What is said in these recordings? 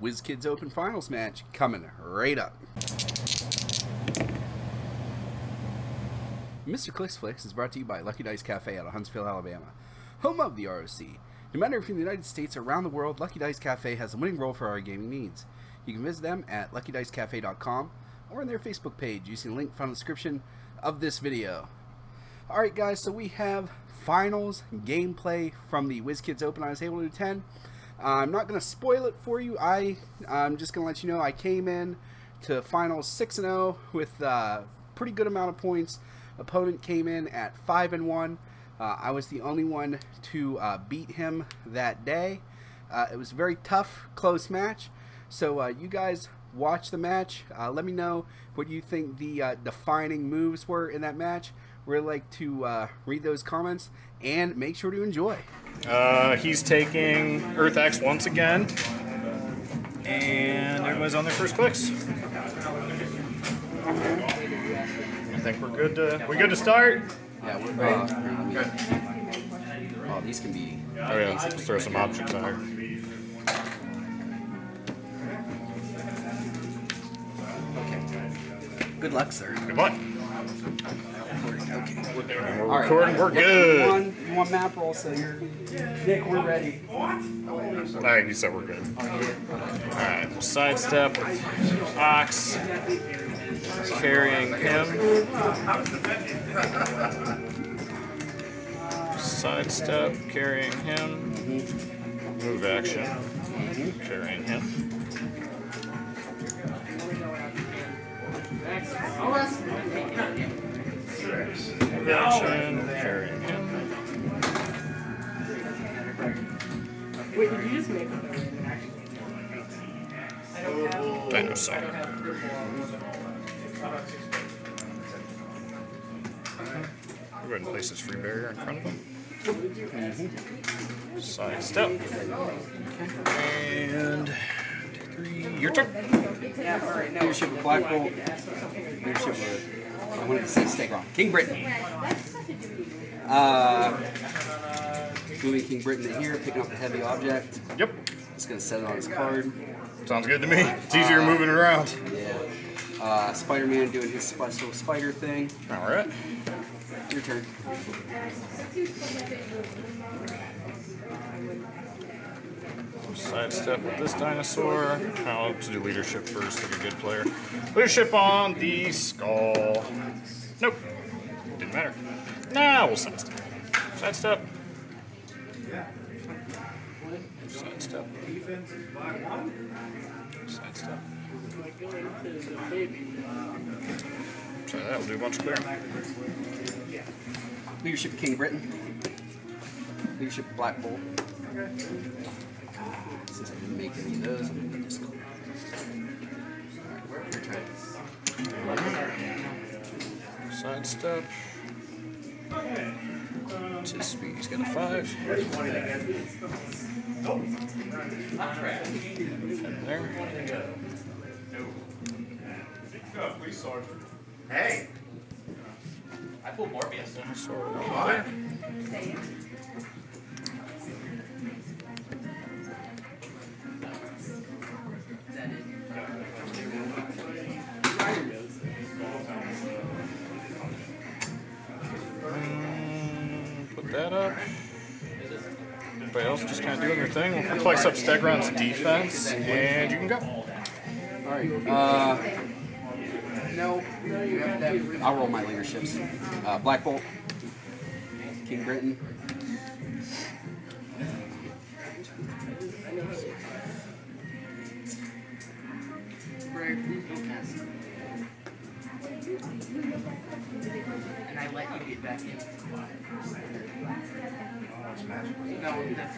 WizKids Open Finals match coming right up. Mr. Clix Flix is brought to you by Lucky Dice Cafe out of Huntsville, Alabama, home of the ROC. No matter if you're in the United States or around the world, Lucky Dice Cafe has a winning role for our gaming needs. You can visit them at luckydicecafe.com or on their Facebook page using the link found in the description of this video. Alright guys, so we have finals gameplay from the WizKids Open on Table 10. Uh, I'm not going to spoil it for you. I, I'm just going to let you know I came in to finals 6-0 with a pretty good amount of points. Opponent came in at 5-1. Uh, I was the only one to uh, beat him that day. Uh, it was a very tough, close match. So uh, you guys watch the match. let me know what you think the defining moves were in that match. We'd like to read those comments and make sure to enjoy. he's taking Earth X once again. And everybody's on their first clicks. I think we're good to, we good to start? Yeah, we're uh, good. Oh, these can be. Oh yeah, let's throw some objects in here. Good luck, sir. Good luck. Okay. We're All right. recording. We're good. One, one map roll, so you're. Nick, we're ready. Alright, you said we're good. Alright, we'll sidestep with Ox carrying him. Sidestep, carrying him. Move action, carrying him. Move action, carrying him. Wait, did you just make it? Dinosaur. Go ahead and place this free barrier in front of him. Side step. And three. Your turn. Yeah, all right, no. Leadership of Black Bolt. Leadership of. I wanted to say stay wrong. King Britain. Uh, moving King Britain to here, picking up the heavy object. Yep. Just gonna set it on his card. Sounds good to me. It's easier moving around. Yeah. Uh, Spider-Man doing his special spider thing. All right. Your turn. Sidestep with this dinosaur. I'll have to do leadership first, like a good player. Leadership on the skull. Nope. Didn't matter. Now we'll sidestep. Sidestep. Sidestep. Sidestep. So that will do a bunch of clearing. Leadership King Britain. Leadership Black Bolt. Since I didn't make any of those, I'm gonna just. Alright, your turn. Sidestep. To his speed, he's got a five. And there. Hey. I pulled Morbius. So just kind of doing their thing. We'll flex up Stegron's defense, and you can go. Alright, uh. No, you have that. I'll roll my leaderships. Uh, Black Bolt. King Britain. And I let you get back in. No, that's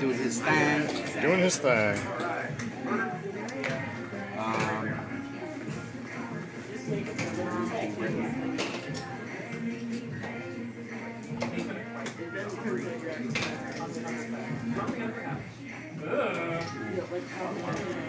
Doing his thing. Doing his thing. Um, King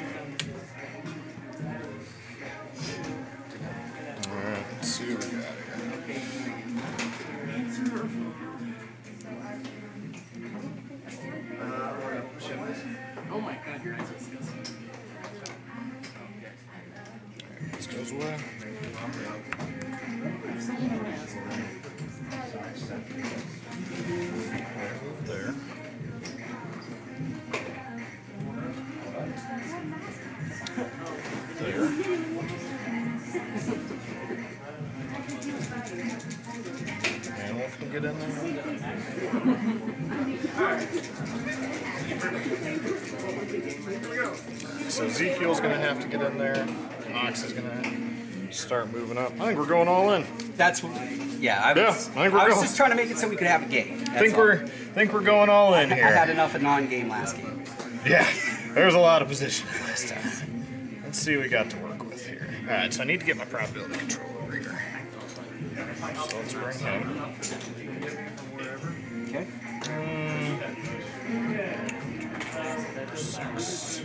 There. There. So Ezekiel's gonna have to get in there. Knox is gonna start moving up. I think we're going all in. That's yeah. I was, Yeah, I think we're I was going. just trying to make it so we could have a game. That's think all. we're think we're going all in here. I had enough of non-game last game. Yeah, there's a lot of position last time. Let's see what we got to work with here. All right, so I need to get my probability control over here. So let's bring him. Okay. Mm. Six.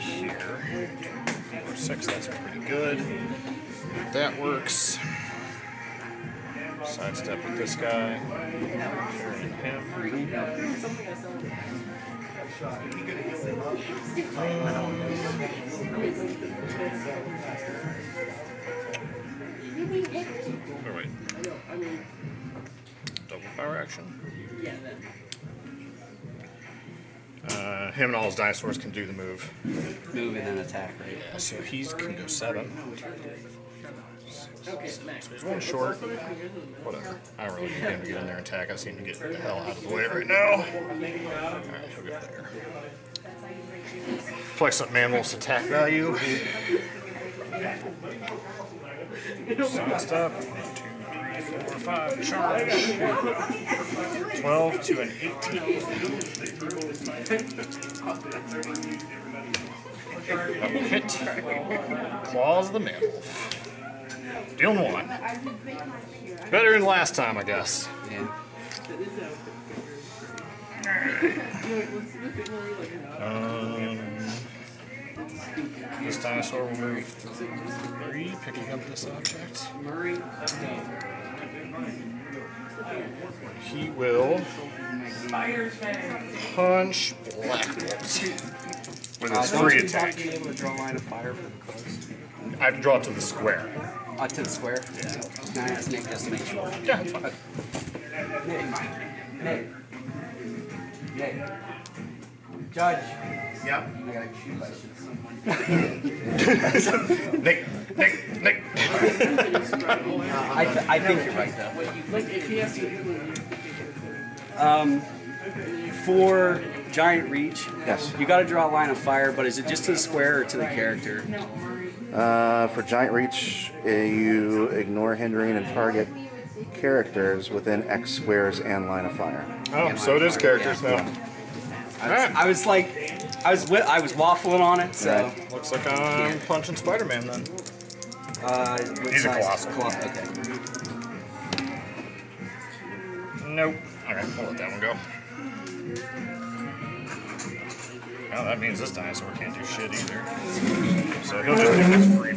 Here. Four, six, that's pretty good. That works. Sidestep with this guy. Him. Oh, wait. Double power action. Uh, him and all his dinosaurs can do the move. Move and then attack. Right. Yeah, so he can go seven. Okay, Max. So he's one short. Whatever. I don't really need him to get in there and attack. I seem to get the hell out of the way right now. Alright, he'll get there. Flex up Manwolf's attack value. Sized four, five. Charge. 12 to an 18. That will hit. Claws the Manwolf. Dealing one. Better than last time, I guess. Yeah. Um, this dinosaur will move three, picking up this object. He will punch Black with his free attack. have to be able to draw a line of fire for the close? I have to draw it to the square. Uh, to the square. Can I ask Nick just to make sure? Yeah, it's fine. Nick. Nick. Nick. Judge. Yep. I got a few questions. Nick, Nick, Nick. I, th- I think you're right though. Like if he has to. Um, for giant reach, Yes. you got to draw a line of fire, but is it just to the square or to the character? Uh, for giant reach, uh, you ignore hindering and target characters within X squares and line of fire. Oh, so it is characters now. I was, I was like, I was I was waffling on it. So, Right. Looks like I'm punching Spider-Man then. uh, He's a size? colossal. Okay. Nope. Okay, we'll let that one go. Well, that means this dinosaur can't do shit either. So he'll just do his free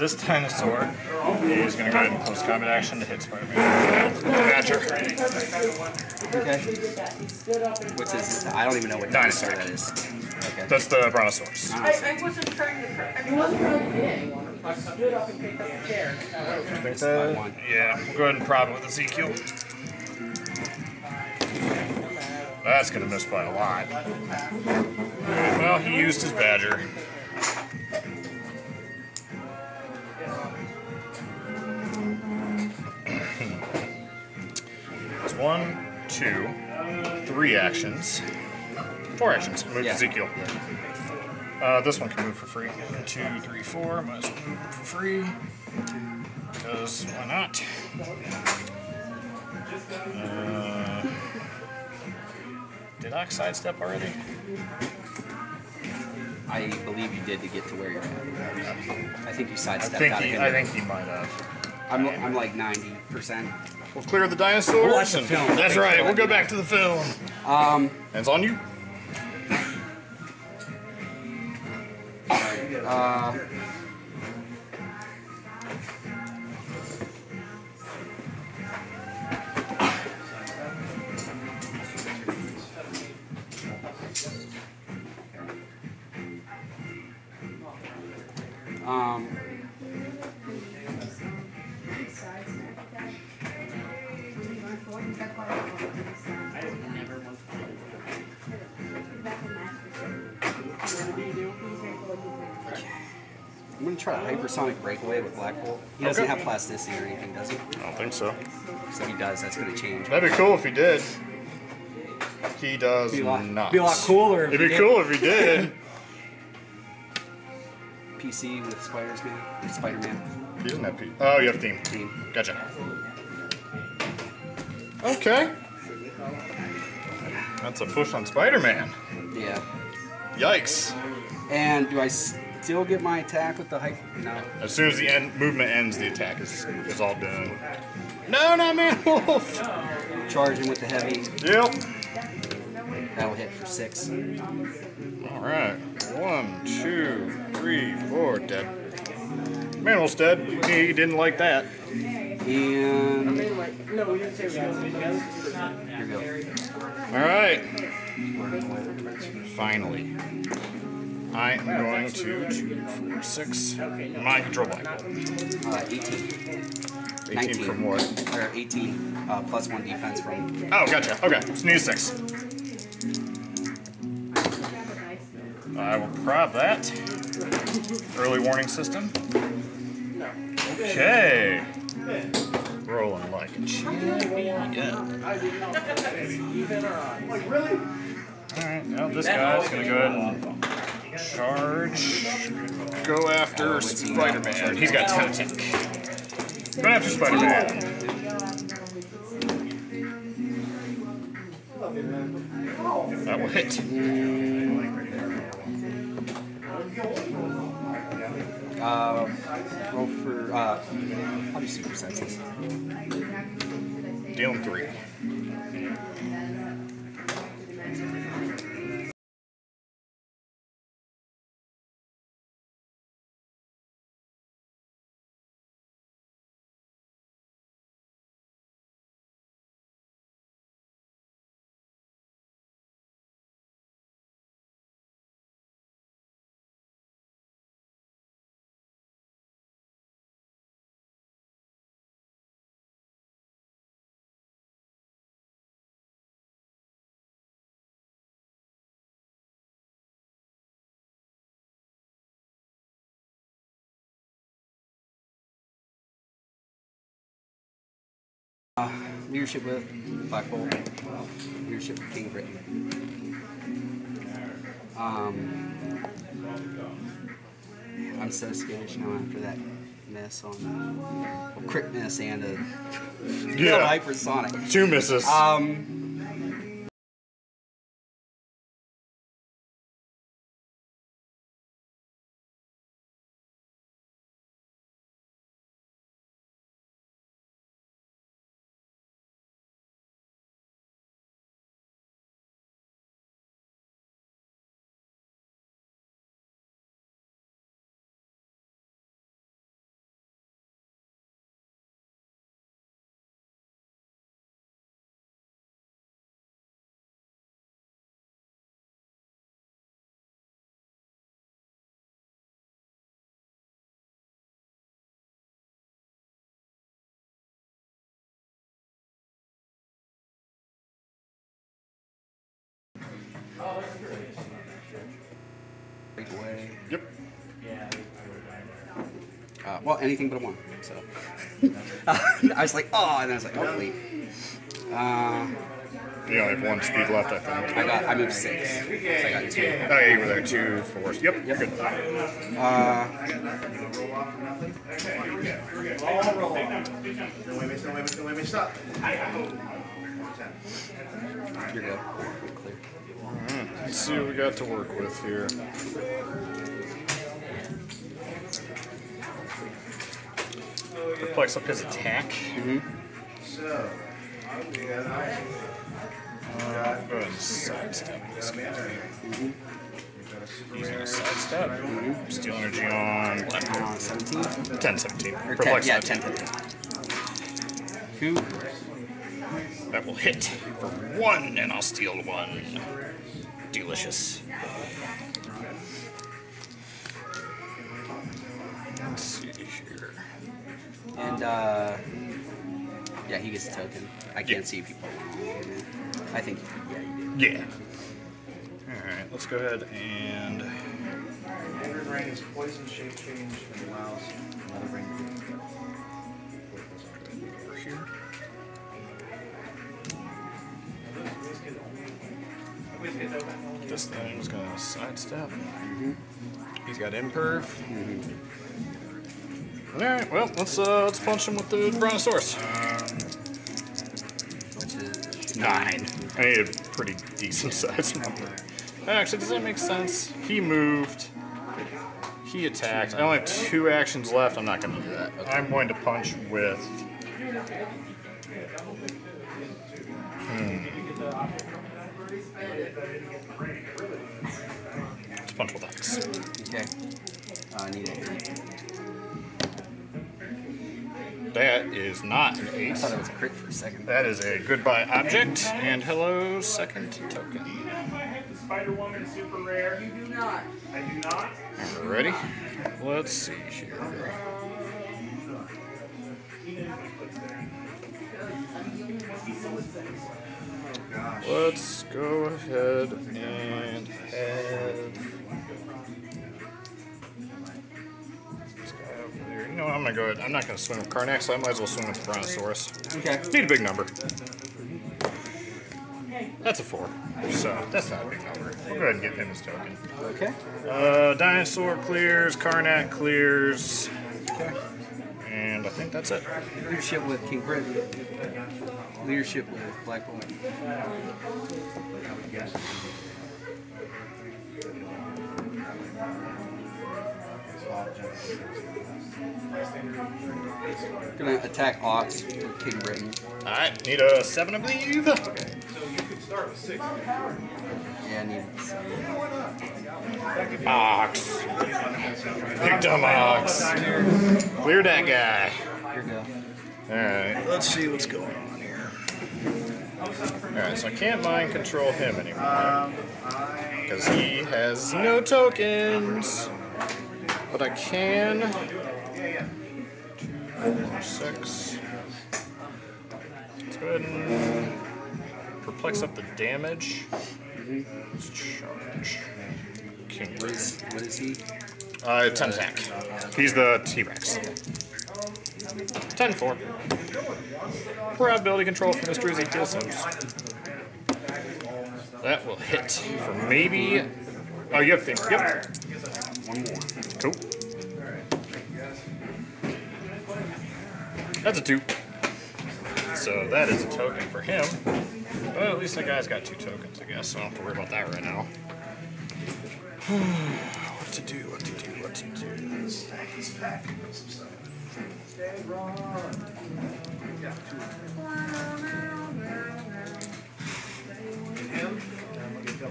This dinosaur is going to go ahead and post combat action to hit Spider-Man. Badger. Okay. What's his? I don't even know what Dinosaur. dinosaur that is. Okay. That's the Brontosaurus. Ah. I, I wasn't trying to. cor- I wasn't trying to hit. I stood up and picked up the chair. I think that, yeah, we'll go ahead and prod it with Ezekiel. That's gonna miss by a lot. Well, he used his badger. One, two, three actions. Four actions. Move Yeah. Ezekiel. Uh, this one can move for free. One, two, three, four. Might as well move for free. Because why not? Uh, did I sidestep already? I believe you did to get to where you're at. I think you I sidestepped think out he. I think he might have. I'm, I'm like 90%. We'll clear the dinosaurs. We'll watch the film. That's right. We'll go back to the film. Um, Hands on you. Uh, um, I'm gonna try a hypersonic breakaway with Black Bolt. He doesn't Okay. have plasticity or anything, does he? I don't think so. So he does. That's gonna change. That'd be cool if he did. He does Be a lot, not. be a lot cooler. if It'd be he did. cool if he did. PC with Spider's Man, Spider Man he doesn't have P. Oh, you have theme. team. Gotcha. Okay. That's a push on Spider-Man. Yeah. Yikes. And do I still get my attack with the hype? No. As soon as the end movement ends, the attack is, is all done. No, not Man Wolf. Charging with the heavy. Yep. That'll hit for six. All right. One, two, three, four. Dead. Man Wolf's dead. He didn't like that. And mean, like, no, we didn't say we had to here we go. All right. Finally. I am going to two, four, six. My control black. Uh, 18. 18 19. from what? Or 18 uh, plus one defense from. Oh, gotcha. Okay, so need a six. I will prop that. Early warning system. Okay. Rolling like a champion. Alright, now this guy's gonna go ahead and charge. Go after oh, Spider Man. He's got 10 attack. Go after Spider Man. That will hit. Uh, roll for. Uh, how do super senses? Dealing three. Leadership with Black Bolt. Leadership with King Britain. Um, I'm so skittish now after that miss on well, crit miss and a Yeah. hypersonic. Two misses. Um, breakaway. yep. Uh, well, anything but a one. So I was like, oh, and I was like, oh wait. Uh, You only have one speed left, I think. I got I moved six. So I got two. Oh, yeah, you were there. Two, four. Yep. Yep. Good. Uh, you're good. Clear. Let's see what we got to work with here. Flex up his attack. So, Uh, go ahead and sidestep this guy. Using a sidestep. Steal energy on Uh, 17? 10, 17. Or 10, yeah, 10. 10, 15. Two. That will hit for one, and I'll steal one. Delicious. let's see here. And uh, yeah, he gets a token. I can't Yeah. see if you put. I think yeah, you do. Yeah. Alright, let's go ahead and. Standard rain is poison shape change and allows another rain to Over here. This thing's gonna sidestep. He's got imperv. Alright, well, let's uh let's punch him with the Brontosaurus. Nine. I need a pretty decent sized number. Actually, does that make sense? He moved. He attacked. I only have two actions left. I'm not going to do that. I'm going to punch with. Hmm. Let's punch with X. Okay. Uh, I need it. Is not an I thought it was a crit for a second. That is a goodbye object. And hello, second token. Spider Woman super rare. You do not. I do not. Ready? Let's see here. Let's go ahead and have. There. You know what? I'm gonna go ahead. I'm not gonna swim with Karnak, so I might as well swim with Brontosaurus. Okay. Need a big number. That's a four. So that's not a big number. We'll go ahead and give him his token. Okay. Uh, dinosaur clears, Karnak clears, Okay. and I think that's it. Leadership with King Britain. Leadership with Black Bolt. Gonna attack Ox with King Britain. Alright, need a seven, I believe. Okay, so you could start with six. Yeah, I need seven. Ox. Big dumb ox. Clear that guy. Here we go. Alright, let's see what's going on here. Alright, so I can't mind control him anymore. Um, because he has no tokens. But I can. Six. Let's go ahead and perplex up the damage. Let's charge. King What is, what is he? uh, 10 attack. He's the T-Rex. 10 4. Probability control from Mr. Ezekiel Sims. That will hit for maybe. Oh, you have thing. Yep. One more. Cool. That's a 2. So that is a token for him. Well, at least the guy's got two tokens, I guess, so I don't have to worry about that right now. what to do, what to do, what to do.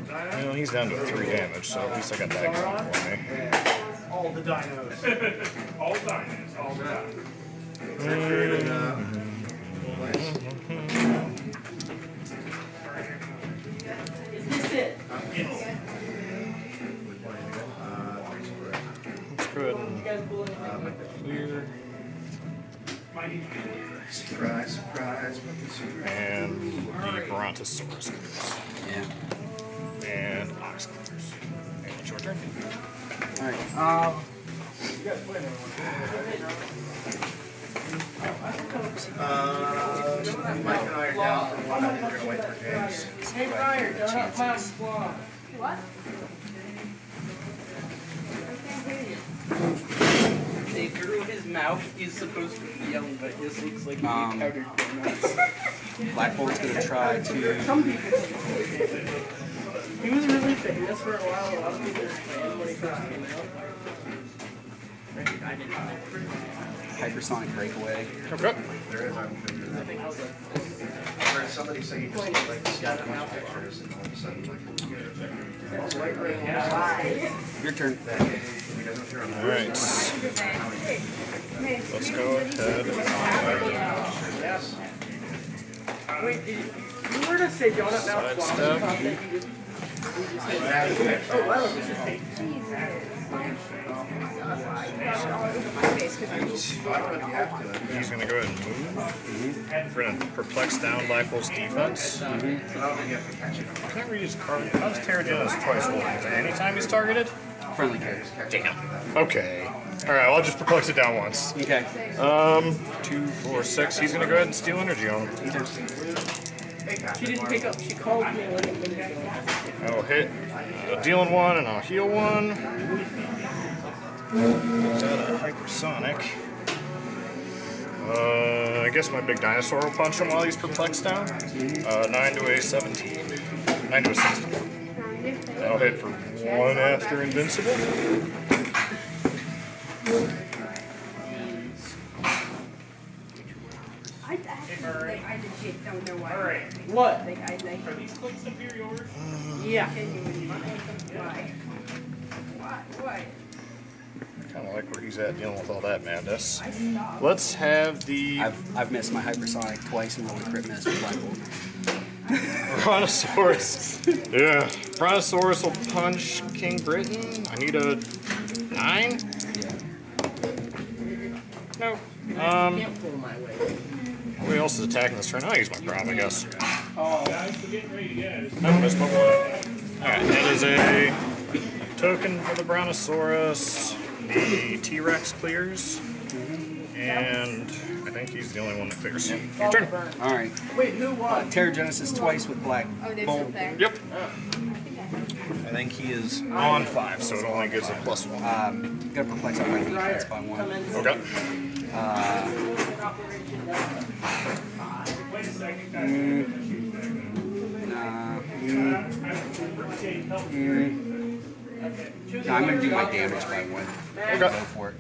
Well, he's down to three damage, so at least I got that going for me. All the dinos. all dinos. All the dinos. Is this it? Clear. Surprise, surprise. And the Brontosaurus. Yeah. And. And. Alright. Um. Uh, Mike and I are down for one. I think we're for James. Hey, Brian, don't up my squad. They through his mouth is supposed to be yelling, but this looks like he Um, encountered donuts. Black Bolt's gonna try to. Some people. He was really famous for a while. A lot of people were fans when he first came out. Hypersonic breakaway. Okay. There is, I'm heard somebody say you just like the pictures and all of a sudden like. Your turn. Because if you're on Alright. Let's go ahead. Yes. Wait, did you, you were to say donut mouth. Sidestep. I thought that you just. you just said- Oh, wow, this is fake. He's going to go ahead and move. We're going to perplex down Black Bolt's defense. Can I read his card? How's Terradina's twice holding? Is it anytime he's targeted? Friendly carries. Damn. Okay. All right, well, I'll just perplex it down once. Okay. Um, two, four, six. He's going to go ahead and steal energy on him. She didn't pick up. She called me like a minute ago. I'll hit uh, dealing one and I'll heal one. A hypersonic? Uh, I guess my big dinosaur will punch him while he's perplexed down. Uh, 9 to a 17. 9 to a 16. That'll hit for one after invincible. Like, don't know why. Alright. What? Like, I like Are these clicks up here yours? Yeah. genuinely why. Why? Why? Kind of like where he's at dealing with all that madness. I stopped. Let's have the I've, I've missed my hypersonic twice and rolled a crit miss with Black Bolt. Brontosaurus. yeah. Brontosaurus will punch King Britain. I need a 9? Yeah. No. Um, Can't pull my way. who else is attacking this turn? I'll use my prop, I guess. Guys, we're getting ready to. I missed my one. Alright, that is a token for the Brontosaurus. The T Rex clears. And I think he's the only one that clears. Your turn. All right. Wait, who won? Terrigenesis twice with Black Oh, they're Bolt. there. Yep. I think he is on 5, so it only gives a plus 1. Um, gotta perplex on my defense by one. Okay. Wait a second, guys. Nah. Mm. Mm. No, I'm gonna do my damage by one. Go Okay. for it.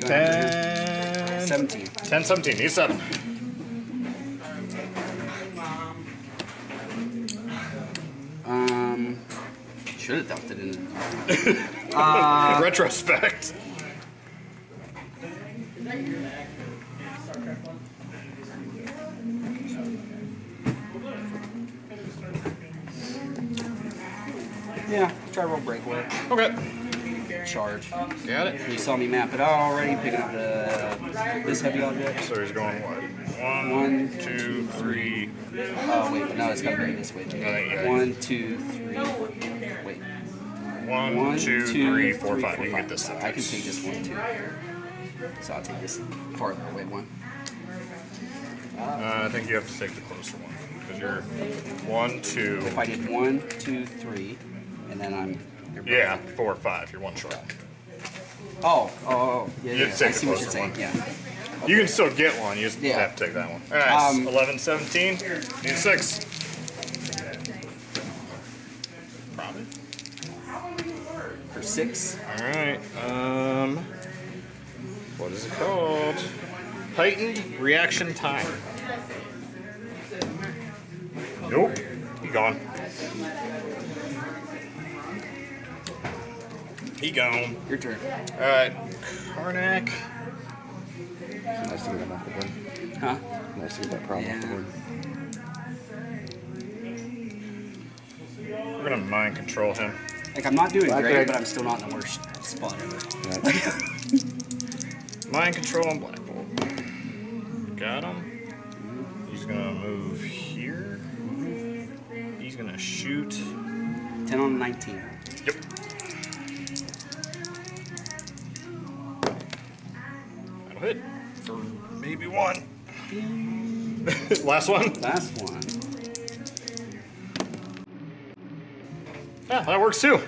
Go 10, 17. 10 17. He's 7. Um, should have dumped it in. Uh, in retrospect. Yeah, try roll breakaway. Okay. Charge. Got it. You saw me map it out already, picking up the this heavy object. So he's going what? One, One, two, three. Oh wait, but no, it's gotta be this way too. Yeah, yeah. One, two, three. Wait. One, One, two, two, three, four, three, five. four, You can five. get this. I can take this one too. So I'll take this farther away one. Uh, I think you have to take the closer one because you're one, two. If I did one, two, three, and then I'm. Yeah, four, five. You're one short. Oh, oh, oh, yeah, You yeah. I take see the what you're closer saying. one. Yeah. You can still get one. You just Yeah. have to take that one. All right. Um, 11, 17. Need six. Probably. For six. All right. Um, what is it called? Heightened reaction time. Nope. He gone. He gone. Your turn. All right. Karnak. Nice to get him off the board. Huh? Nice to get that problem off the Yeah. board. We're gonna mind control him. Like I'm not doing Black great, Red. but I'm still not in the worst spot ever. Right. Mind control on Black Bolt. Got him. He's gonna move here. He's gonna shoot. Ten on nineteen. Last one. Last one. Yeah, that works too.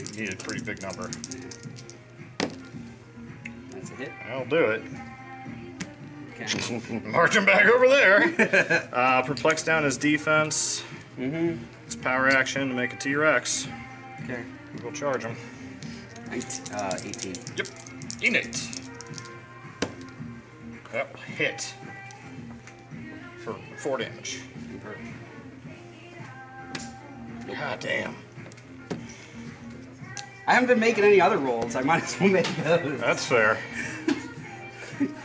Ah, Need a pretty big number. That's a hit. I'll do it. Okay. Marching back over there. uh, perplex down his defense. mm-hmm. It's power action to make a T-Rex. Okay. We'll charge him. Ninet- uh, 18. Yep. Innate. That will hit for four damage. God damn. I haven't been making any other rolls. I might as well make those. That's fair.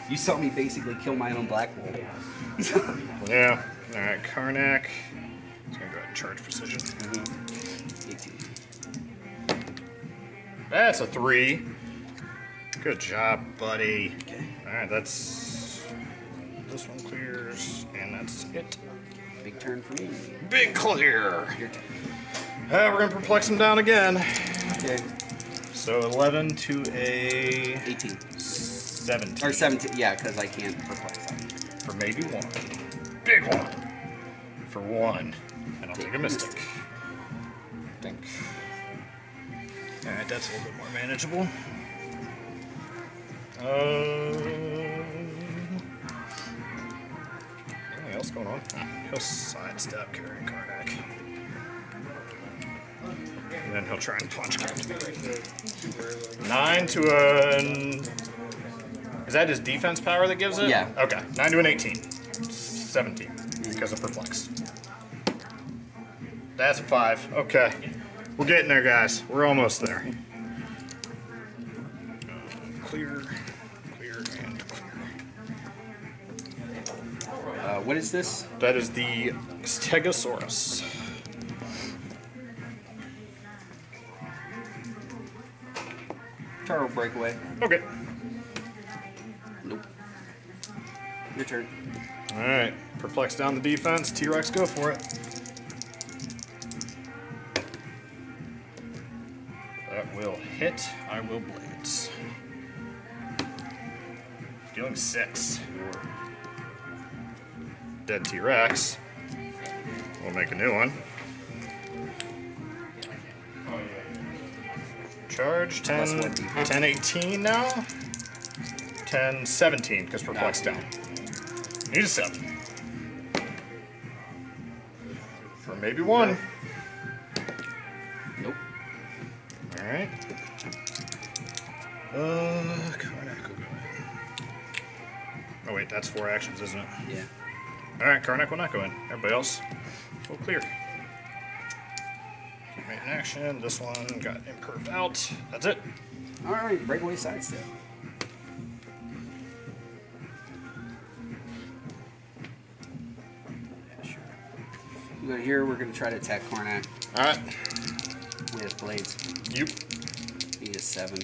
You saw me basically kill my own black roll. Yeah. All right, Karnak. He's gonna go ahead and charge precision. 18. That's a three. Good job, buddy. Okay. All right, that's this one clears, and that's it. Big turn for me. Big clear. Your turn. Uh, we're gonna perplex him down again. Okay. So 11 to a 18. 17 Or 17. Yeah, because I can't perplex that. for maybe one. Big one for one, and I'll take a mystic. Think. All right, that's a little bit more manageable. Um, anything else going on? He'll sidestep carrying Karnak. And then he'll try and punch Captain. Nine to a. Is that his defense power that gives it? Yeah. Okay. Nine to an 18. 17 because of perplex. That's a five. Okay. We're getting there, guys. We're almost there. Clear, clear, and clear. Uh, what is this? That is the Stegosaurus. Turtle breakaway. Okay. Nope. Your turn. All right. Perplex down the defense. T Rex, go for it. That will hit. I will blades. Dealing six. Dead T Rex. We'll make a new one. Charge 10, Plus 10 18 now. 10 17 because perplex down. Need a seven. For maybe one. Nope. Alright. Uh, Karnak will go in. Oh, wait, that's four actions, isn't it? Yeah. Alright, Karnak will not go in. Everybody else will clear. Made an action. This one got imperv out. That's it. All right. Breakaway sidestep. Yeah, sure. Go here. We're gonna try to attack Karnak Alright. with blades. You. He is seven.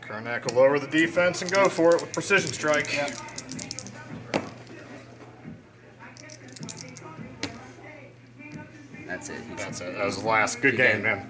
Karnak will lower the defense and go for it with precision strike. That's That was the last. Good game, man.